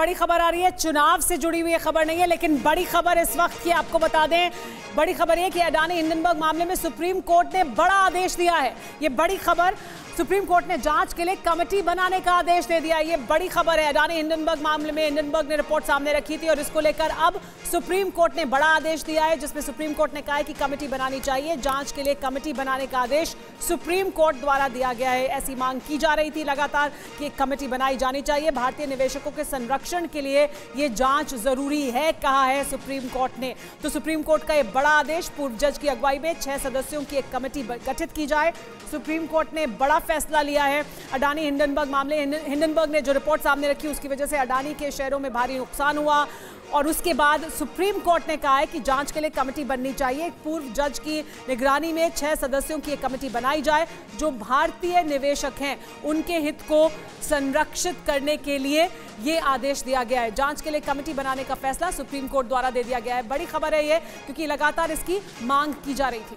बड़ी खबर आ रही है, चुनाव से जुड़ी हुई खबर नहीं है, लेकिन बड़ी खबर इस वक्त की आपको बता दें। बड़ी खबर ये कि अडानी हिंडनबर्ग मामले में सुप्रीम कोर्ट ने बड़ा आदेश दिया है। ये बड़ी खबर, सुप्रीम कोर्ट ने जाँच के लिए कमेटी बनाने का आदेश दे दिया ये बड़ी खबर है, अडानी हिंडनबर्ग मामले में हिंडनबर्ग ने रिपोर्ट सामने रखी थी और इसको लेकर अब सुप्रीम कोर्ट ने बड़ा आदेश दिया है, जिसमें सुप्रीम कोर्ट ने कहा है कि कमेटी बनानी चाहिए। जाँच के लिए कमेटी बनाने का आदेश सुप्रीम कोर्ट द्वारा दिया गया है। ऐसी मांग की जा रही थी लगातार कि कमेटी बनाई जानी चाहिए। भारतीय निवेशकों के संरक्षण के लिए ये जाँच ज़रूरी है, कहा है सुप्रीम कोर्ट ने। तो सुप्रीम कोर्ट का यह बड़ा आदेश, पूर्व जज की अगुवाई में छह सदस्यों की एक कमेटी गठित की जाए। सुप्रीम कोर्ट ने बड़ा फैसला लिया है। अडानी हिंडनबर्ग मामले हिंडनबर्ग ने जो रिपोर्ट सामने रखी, उसकी वजह से अडानी के शेयरों में भारी नुकसान हुआ। और उसके बाद सुप्रीम कोर्ट ने कहा है कि जाँच के लिए कमेटी बननी चाहिए। एक पूर्व जज की निगरानी में छह सदस्यों की एक कमेटी बनाई जाए, जो भारतीय निवेशक हैं। उनके हित को संरक्षित करने के लिए ये आदेश दिया गया है। जाँच के लिए कमेटी बनाने का फैसला सुप्रीम कोर्ट द्वारा दे दिया गया है। बड़ी खबर है ये, क्योंकि लगातार इसकी मांग की जा रही थी।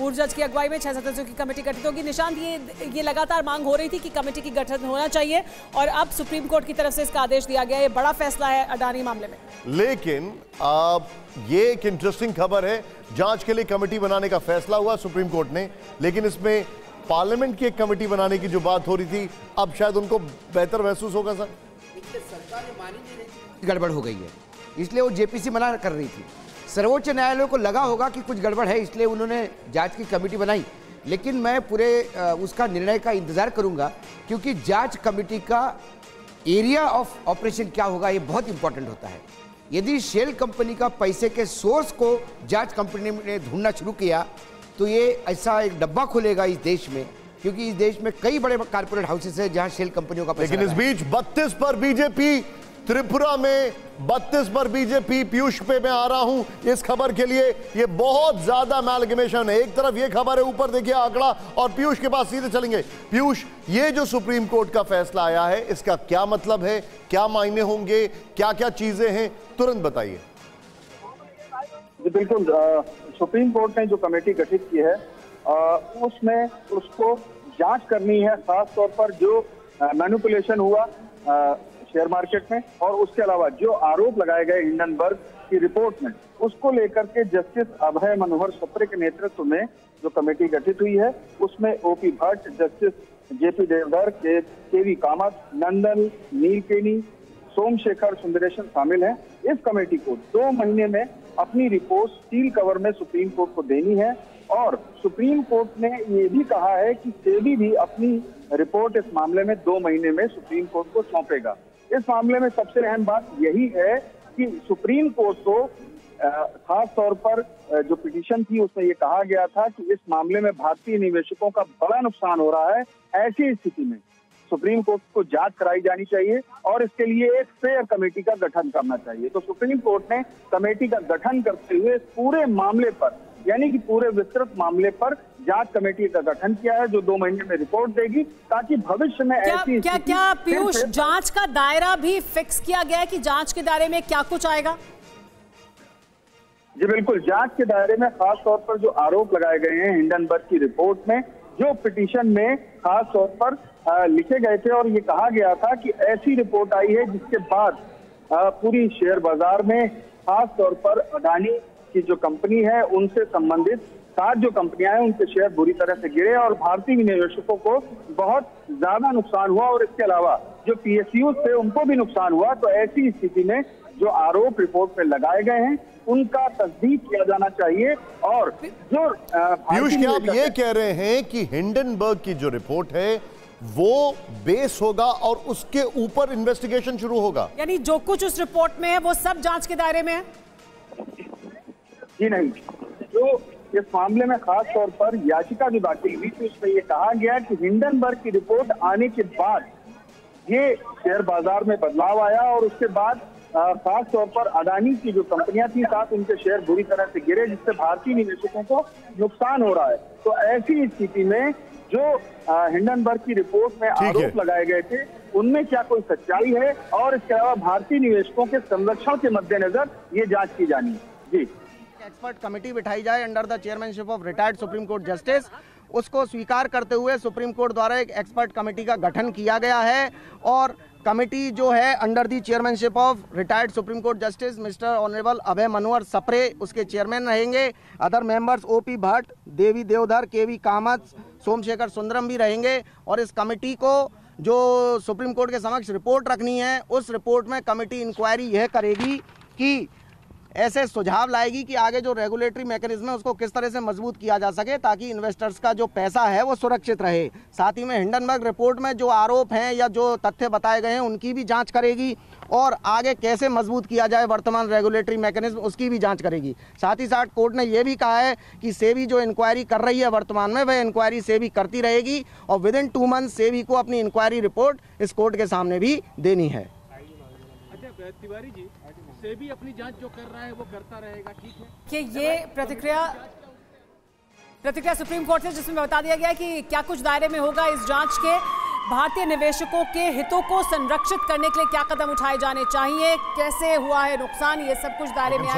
पूर्व जज की अगुवाई में छह सदस्यों की कमेटी गठित होगी। निशांत ये ये लगातार मांग हो रही थी कि कमेटी की गठन होना चाहिए और अब सुप्रीम कोर्ट की तरफ़ से इसका आदेश दिया गया। ये बड़ा फैसला है अडानी मामले में। लेकिन अब ये एक इंटरेस्टिंग खबर है जाँच के लिए कमेटी बनाने का फैसला हुआ सुप्रीम कोर्ट ने लेकिन इसमें पार्लियामेंट की एक कमेटी बनाने की जो बात हो रही थी अब शायद उनको बेहतर महसूस होगा सर। सरकार मानी नहीं रही। गड़बड़ हो गई है। इसलिए वो जेपीसी मना कर रही थी। सर्वोच्च न्यायालय को लगा होगा कि कुछ गड़बड़ है इसलिए उन्होंने जाँच की कमेटी बनाई। लेकिन मैं पूरे उसका निर्णय का इंतज़ार करूँगा क्योंकि जाँच कमेटी का एरिया ऑफ़ ऑपरेशन क्या होगा ये बहुत इंपॉर्टेंट होता है। यदि शेल कंपनी का पैसे के सोर्स को जाँच कंपनी ने ढूंढना शुरू किया तो ये ऐसा एक डब्बा खुलेगा इस देश में क्योंकि इस देश में कई बड़े कारपोरेट हाउसेस है जहाँ शेल कंपनियों का पैसा लेकिन इस बीच बत्तीस पर बीजेपी त्रिपुरा में 32 पर बीजेपी पीयूष पे मैं आ रहा हूँ। इस खबर के लिए ये बहुत ज़्यादा मैलगमेशन है। एक तरफ़ ये खबर है, ऊपर देखिए आंकड़ा और पीयूष के पास सीधे चलेंगे। पीयूष, ये जो सुप्रीम कोर्ट का फैसला आया है, इसका क्या मतलब है? क्या मायने होंगे? क्या क्या चीज़ें हैं? तुरंत बताइए। बिल्कुल सुप्रीम कोर्ट ने जो कमेटी गठित की है उसमें उसको जाँच करनी है, खासतौर पर जो मैनुपुलेशन हुआ शेयर मार्केट में और उसके अलावा जो आरोप लगाए गए हिंडनबर्ग की रिपोर्ट में उसको लेकर के जस्टिस अभय मनोहर सप्रे के नेतृत्व में जो कमेटी गठित हुई है उसमें O P Bhatt justice J P Deodhar के, केवी कामत नंदन नीलकेनी सोमशेखर सुंदरेशन शामिल हैं। इस कमेटी को दो महीने में अपनी रिपोर्ट सील कवर में सुप्रीम कोर्ट को देनी है और सुप्रीम कोर्ट ने ये भी कहा है कि सेबी भी अपनी रिपोर्ट इस मामले में दो महीने में सुप्रीम कोर्ट को सौंपेगा। इस मामले में सबसे अहम बात यही है कि सुप्रीम कोर्ट को खास तौर पर जो पिटीशन थी, उसमें ये कहा गया था कि इस मामले में भारतीय निवेशकों का बड़ा नुकसान हो रहा है ऐसी स्थिति में। सुप्रीम कोर्ट को जाँच कराई जानी चाहिए और इसके लिए एक फेयर कमेटी का गठन करना चाहिए। तो सुप्रीम कोर्ट ने कमेटी का गठन करते हुए पूरे मामले पर, यानी कि पूरे विस्तृत मामले पर जाँच कमेटी का गठन किया है जो दो महीने में रिपोर्ट देगी ताकि भविष्य में क्या, ऐसी क्या क्या पीयूष जाँच का दायरा भी फिक्स किया गया है कि जाँच के दायरे में क्या कुछ आएगा? जी बिल्कुल जाँच के दायरे में खास तौर पर जो आरोप लगाए गए हैं हिंडनबर्ग की रिपोर्ट में जो पिटीशन में खास तौर पर आ, लिखे गए थे और ये कहा गया था कि ऐसी रिपोर्ट आई है जिसके बाद आ, पूरी शेयर बाज़ार में खास तौर पर अडानी की जो कंपनी है उनसे संबंधित सात जो कंपनियाँ हैं उनके शेयर बुरी तरह से गिरे और भारतीय निवेशकों को बहुत ज़्यादा नुकसान हुआ और इसके अलावा जो पीएसयू थे उनको भी नुकसान हुआ। तो ऐसी स्थिति में जो आरोप रिपोर्ट में लगाए गए हैं उनका तस्दीक किया जाना चाहिए और जो पीयूष क्या आप ये कह रहे हैं कि हिंडनबर्ग की जो रिपोर्ट है वो बेस होगा और उसके ऊपर इन्वेस्टिगेशन शुरू होगा? यानी जो कुछ उस रिपोर्ट में है वो सब जाँच के दायरे में है? जी नहीं। जो इस मामले में खास तौर पर याचिका जो दाखिल हुई थी उसमें ये कहा गया कि हिंडनबर्ग की रिपोर्ट आने के बाद ये शेयर बाज़ार में बदलाव आया और उसके बाद खास तौर पर अडानी की जो कंपनियाँ थी साथ उनके शेयर बुरी तरह से गिरे जिससे भारतीय निवेशकों को नुकसान हो रहा है। तो ऐसी स्थिति में जो हिंडनबर्ग की रिपोर्ट में आरोप लगाए गए थे उनमें क्या कोई सच्चाई है? और इसके अलावा भारतीय निवेशकों के संरक्षण के मद्देनजर ये जाँच की जानी है। जी। एक्सपर्ट कमेटी बिठाई जाए under the chairmanship of retired Supreme Court justice उसको स्वीकार करते हुए सुप्रीम कोर्ट द्वारा एक एक्सपर्ट कमेटी का गठन किया गया है और कमेटी जो है under the chairmanship of retired Supreme Court justice mister honourable Abhay Manohar Sapre उसके चेयरमैन रहेंगे। Other members O P Bhatt Devi Deodhar K V Kamath Somashekhar Sundaram भी रहेंगे और इस कमेटी को जो सुप्रीम कोर्ट के समक्ष रिपोर्ट रखनी है, उस रिपोर्ट में कमेटी इंक्वायरी यह करेगी कि ऐसे सुझाव लाएगी कि आगे जो रेगुलेटरी मैकेनिज्म है, उसको किस तरह से मज़बूत किया जा सके ताकि इन्वेस्टर्स का जो पैसा है, वो सुरक्षित रहे। साथ ही में हिंडनबर्ग रिपोर्ट में जो आरोप हैं या जो तथ्य बताए गए हैं, उनकी भी जाँच करेगी और आगे कैसे मज़बूत किया जाए वर्तमान रेगुलेटरी मैकेनिज्म उसकी भी जाँच करेगी। साथ ही साथ कोर्ट ने यह भी कहा है कि सेबी जो इंक्वायरी कर रही है वर्तमान में, वह इंक्वायरी सेबी करती रहेगी और within two month SEBI को अपनी इंक्वायरी रिपोर्ट इस कोर्ट के सामने भी देनी है। अच्छा तिवारी जी से भी अपनी जाँच जो कर रहा है वो करता रहेगा ठीक है? कि ये प्रतिक्रिया प्रतिक्रिया सुप्रीम कोर्ट से जिसमें बता दिया गया कि क्या कुछ दायरे में होगा इस जाँच के भारतीय निवेशकों के हितों को संरक्षित करने के लिए क्या कदम उठाए जाने चाहिए कैसे हुआ है नुकसान ये सब कुछ दायरे में